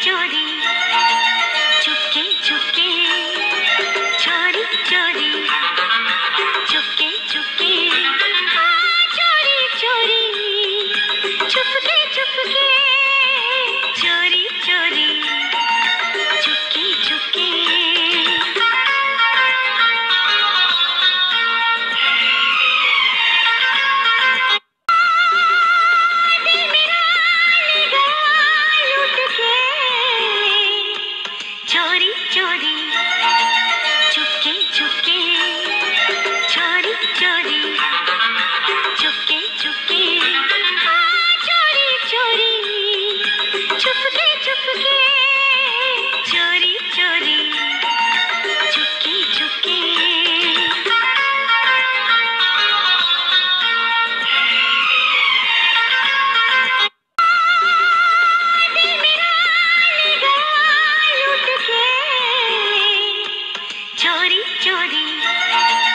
Geordie. security to security.